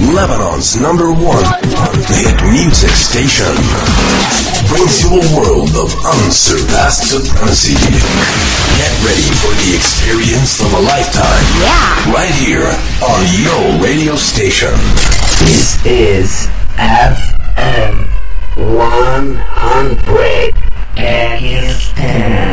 Lebanon's number one hit music station. Brings you a world of unsurpassed supremacy. Get ready for the experience of a lifetime. Yeah. Right here on your radio station. This is FM 100 Pakistan.